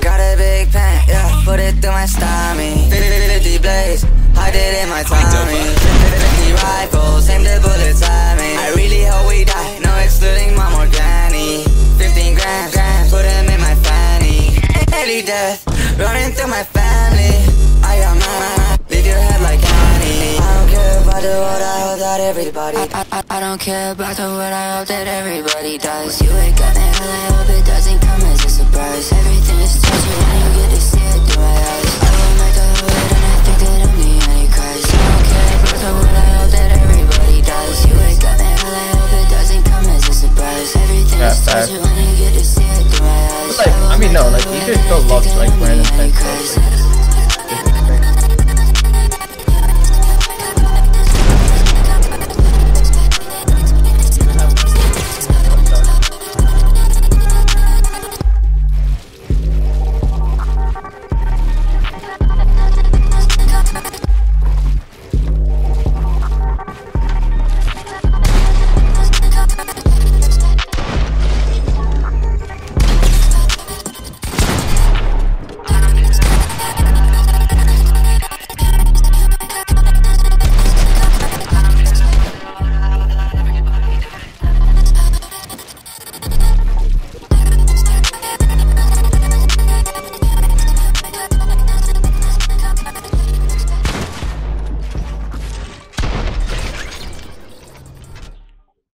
got a big pan, yeah, put it through my stomach. 50 blaze, I did it my timing. 50 rifles, aim the bullets at me. I really hope we die, no excluding my Morgani. 15 grams, grams, put them in my fanny. Daily death, running through my family. I got mine, leave your head like Annie. I don't care about the world, I hope that everybody. I, I, I don't care about the world, I hope that everybody does. You wake up and hell, I hope it doesn't come as a surprise. Everything is touching when you get to see it through my eyes. I will make the hood and I think that I'm the Antichrist. I don't care about the world, I hope that everybody does. You wake up and hell, I hope it doesn't come as a surprise. Everything is fact. touching when you get to see it through my eyes. Like, I mean, no, like, you could still love, like, random things, but-